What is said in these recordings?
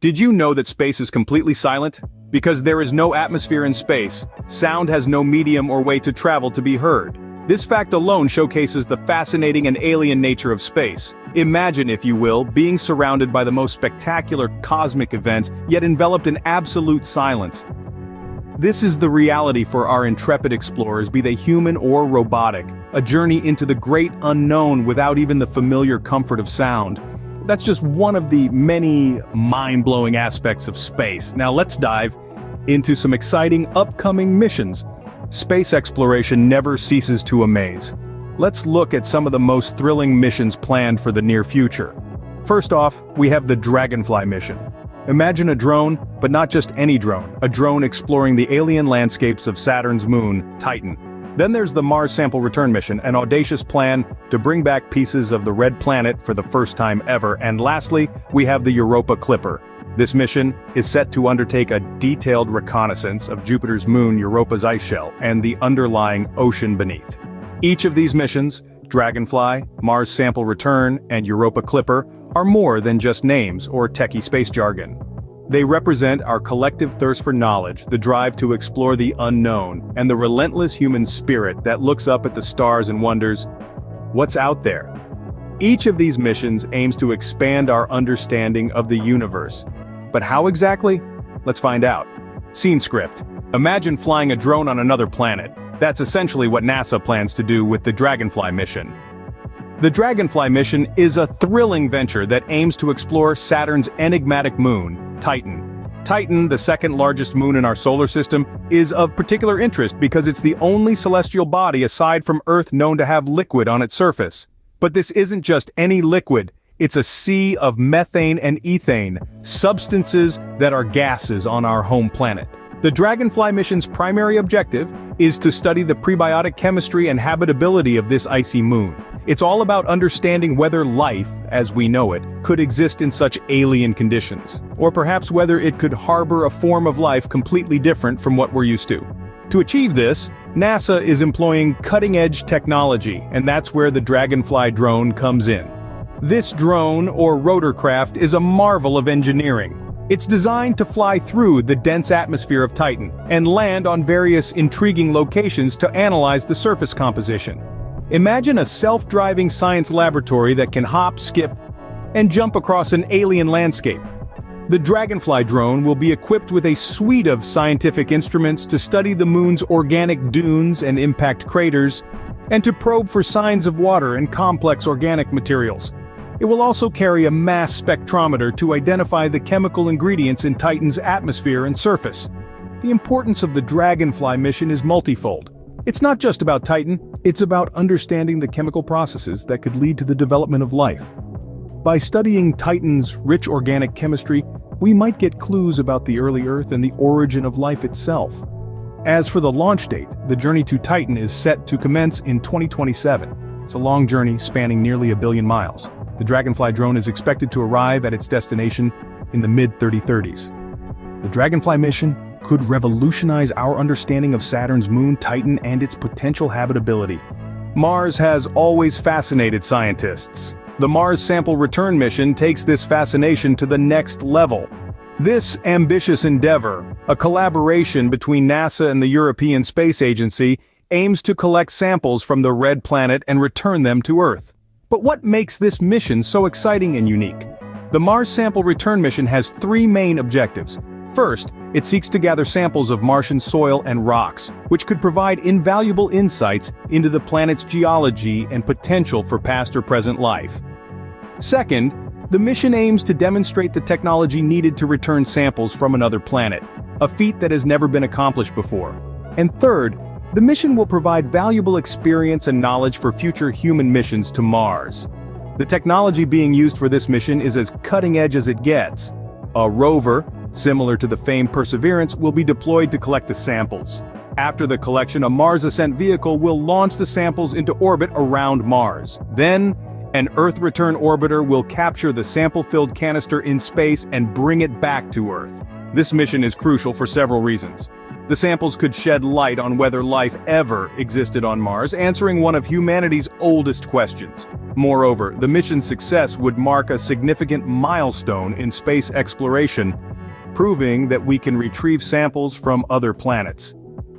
Did you know that space is completely silent? Because there is no atmosphere in space, sound has no medium or way to travel to be heard. This fact alone showcases the fascinating and alien nature of space. Imagine, if you will, being surrounded by the most spectacular cosmic events, yet enveloped in absolute silence. This is the reality for our intrepid explorers be they human or robotic, a journey into the great unknown without even the familiar comfort of sound. That's just one of the many mind-blowing aspects of space. Now let's dive into some exciting upcoming missions. Space exploration never ceases to amaze. Let's look at some of the most thrilling missions planned for the near future. First off, we have the Dragonfly mission. Imagine a drone, but not just any drone, a drone exploring the alien landscapes of Saturn's moon, Titan. Then there's the Mars Sample Return mission, an audacious plan to bring back pieces of the Red Planet for the first time ever. And lastly, we have the Europa Clipper, this mission is set to undertake a detailed reconnaissance of Jupiter's moon Europa's ice shell and the underlying ocean beneath. Each of these missions, Dragonfly, Mars Sample Return, and Europa Clipper, are more than just names or techie space jargon. They represent our collective thirst for knowledge, the drive to explore the unknown, and the relentless human spirit that looks up at the stars and wonders, what's out there? Each of these missions aims to expand our understanding of the universe, but how exactly? Let's find out. Scene script. Imagine flying a drone on another planet. That's essentially what NASA plans to do with the Dragonfly mission. The Dragonfly mission is a thrilling venture that aims to explore Saturn's enigmatic moon, Titan. Titan, the second largest moon in our solar system, is of particular interest because it's the only celestial body aside from Earth known to have liquid on its surface. But this isn't just any liquid, it's a sea of methane and ethane, substances that are gases on our home planet. The Dragonfly mission's primary objective is to study the prebiotic chemistry and habitability of this icy moon. It's all about understanding whether life, as we know it, could exist in such alien conditions, or perhaps whether it could harbor a form of life completely different from what we're used to. To achieve this, NASA is employing cutting-edge technology, and that's where the Dragonfly drone comes in. This drone, or rotorcraft, is a marvel of engineering. It's designed to fly through the dense atmosphere of Titan and land on various intriguing locations to analyze the surface composition. Imagine a self-driving science laboratory that can hop, skip, and jump across an alien landscape. The Dragonfly drone will be equipped with a suite of scientific instruments to study the moon's organic dunes and impact craters, and to probe for signs of water and complex organic materials. It will also carry a mass spectrometer to identify the chemical ingredients in Titan's atmosphere and surface. The importance of the Dragonfly mission is multifold. It's not just about Titan, it's about understanding the chemical processes that could lead to the development of life. By studying Titan's rich organic chemistry, we might get clues about the early Earth and the origin of life itself. As for the launch date, the journey to Titan is set to commence in 2027. It's a long journey spanning nearly a billion miles. The Dragonfly drone is expected to arrive at its destination in the mid-3030s. The Dragonfly mission could revolutionize our understanding of Saturn's moon Titan and its potential habitability. Mars has always fascinated scientists. The Mars Sample Return mission takes this fascination to the next level. This ambitious endeavor, a collaboration between NASA and the European Space Agency, aims to collect samples from the Red Planet and return them to Earth. But what makes this mission so exciting and unique? The Mars Sample Return mission has three main objectives. First, it seeks to gather samples of Martian soil and rocks, which could provide invaluable insights into the planet's geology and potential for past or present life. Second, the mission aims to demonstrate the technology needed to return samples from another planet, a feat that has never been accomplished before. And third, the mission will provide valuable experience and knowledge for future human missions to Mars. The technology being used for this mission is as cutting-edge as it gets. A rover, similar to the famed Perseverance, will be deployed to collect the samples. After the collection, a Mars ascent vehicle will launch the samples into orbit around Mars. Then, an Earth return orbiter will capture the sample-filled canister in space and bring it back to Earth. This mission is crucial for several reasons. The samples could shed light on whether life ever existed on Mars, answering one of humanity's oldest questions. Moreover, the mission's success would mark a significant milestone in space exploration, proving that we can retrieve samples from other planets.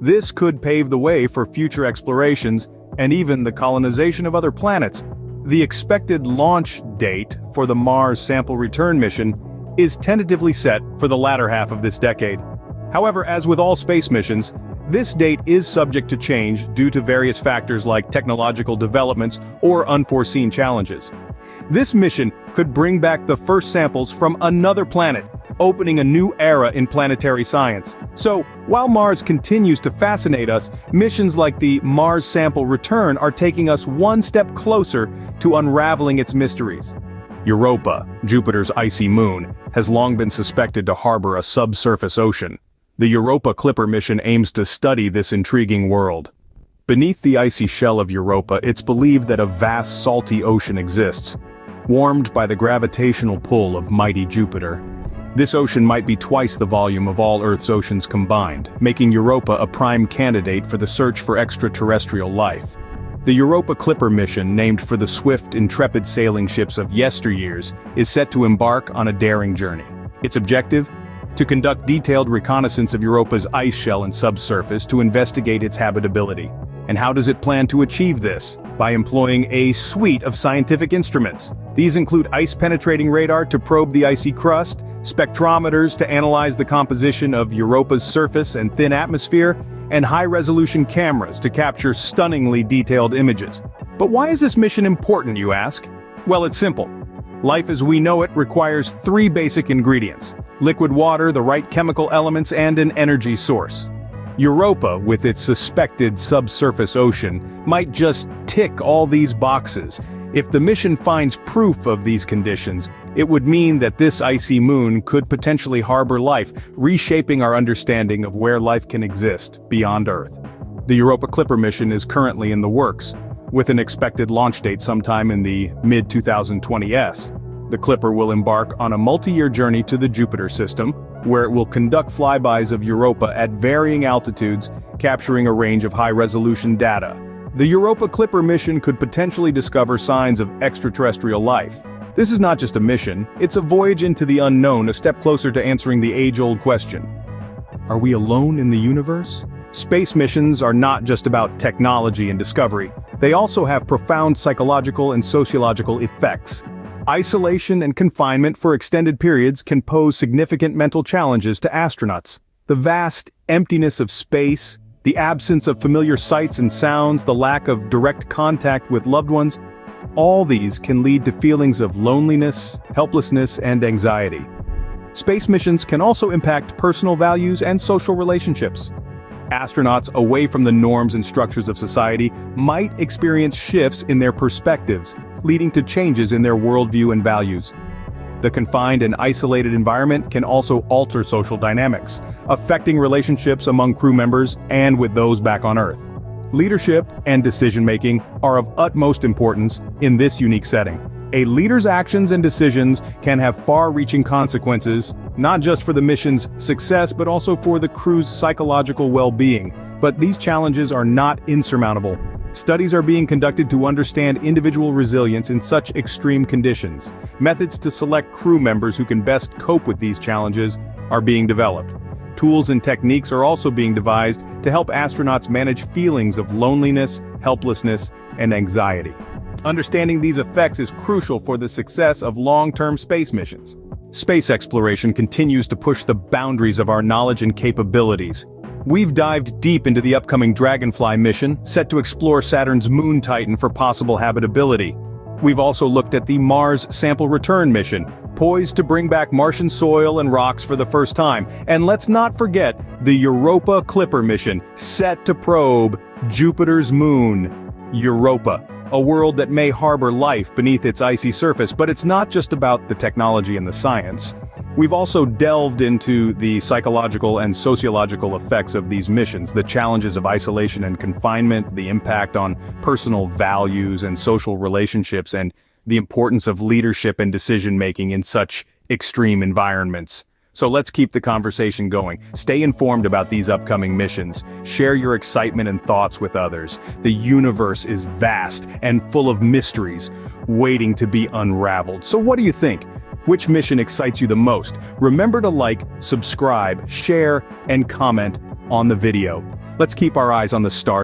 This could pave the way for future explorations and even the colonization of other planets. The expected launch date for the Mars sample return mission is tentatively set for the latter half of this decade. However, as with all space missions, this date is subject to change due to various factors like technological developments or unforeseen challenges. This mission could bring back the first samples from another planet, opening a new era in planetary science. So, while Mars continues to fascinate us, missions like the Mars Sample Return are taking us one step closer to unraveling its mysteries. Europa, Jupiter's icy moon, has long been suspected to harbor a subsurface ocean. The Europa Clipper mission aims to study this intriguing world. Beneath the icy shell of Europa, it's believed that a vast salty ocean exists, warmed by the gravitational pull of mighty Jupiter. This ocean might be twice the volume of all Earth's oceans combined, making Europa a prime candidate for the search for extraterrestrial life. The Europa Clipper mission, named for the swift, intrepid sailing ships of yesteryears, is set to embark on a daring journey. Its objective? to conduct detailed reconnaissance of Europa's ice shell and subsurface to investigate its habitability. And how does it plan to achieve this? By employing a suite of scientific instruments. These include ice-penetrating radar to probe the icy crust, spectrometers to analyze the composition of Europa's surface and thin atmosphere, and high-resolution cameras to capture stunningly detailed images. But why is this mission important, you ask? Well, it's simple. Life as we know it requires three basic ingredients. Liquid water, the right chemical elements, and an energy source. Europa, with its suspected subsurface ocean, might just tick all these boxes. If the mission finds proof of these conditions, it would mean that this icy moon could potentially harbor life, reshaping our understanding of where life can exist beyond Earth. The Europa Clipper mission is currently in the works, with an expected launch date sometime in the mid-2020s. The Clipper will embark on a multi-year journey to the Jupiter system, where it will conduct flybys of Europa at varying altitudes, capturing a range of high-resolution data. The Europa Clipper mission could potentially discover signs of extraterrestrial life. This is not just a mission, it's a voyage into the unknown, a step closer to answering the age-old question. Are we alone in the universe? Space missions are not just about technology and discovery. They also have profound psychological and sociological effects. Isolation and confinement for extended periods can pose significant mental challenges to astronauts. The vast emptiness of space, the absence of familiar sights and sounds, the lack of direct contact with loved ones, all these can lead to feelings of loneliness, helplessness, and anxiety. Space missions can also impact personal values and social relationships astronauts away from the norms and structures of society might experience shifts in their perspectives, leading to changes in their worldview and values. The confined and isolated environment can also alter social dynamics, affecting relationships among crew members and with those back on Earth. Leadership and decision-making are of utmost importance in this unique setting. A leader's actions and decisions can have far-reaching consequences, not just for the mission's success but also for the crew's psychological well-being. But these challenges are not insurmountable. Studies are being conducted to understand individual resilience in such extreme conditions. Methods to select crew members who can best cope with these challenges are being developed. Tools and techniques are also being devised to help astronauts manage feelings of loneliness, helplessness, and anxiety. Understanding these effects is crucial for the success of long-term space missions. Space exploration continues to push the boundaries of our knowledge and capabilities. We've dived deep into the upcoming Dragonfly mission, set to explore Saturn's moon Titan for possible habitability. We've also looked at the Mars Sample Return mission, poised to bring back Martian soil and rocks for the first time. And let's not forget the Europa Clipper mission, set to probe Jupiter's moon, Europa a world that may harbor life beneath its icy surface, but it's not just about the technology and the science. We've also delved into the psychological and sociological effects of these missions, the challenges of isolation and confinement, the impact on personal values and social relationships, and the importance of leadership and decision-making in such extreme environments. So let's keep the conversation going. Stay informed about these upcoming missions. Share your excitement and thoughts with others. The universe is vast and full of mysteries, waiting to be unraveled. So what do you think? Which mission excites you the most? Remember to like, subscribe, share, and comment on the video. Let's keep our eyes on the stars.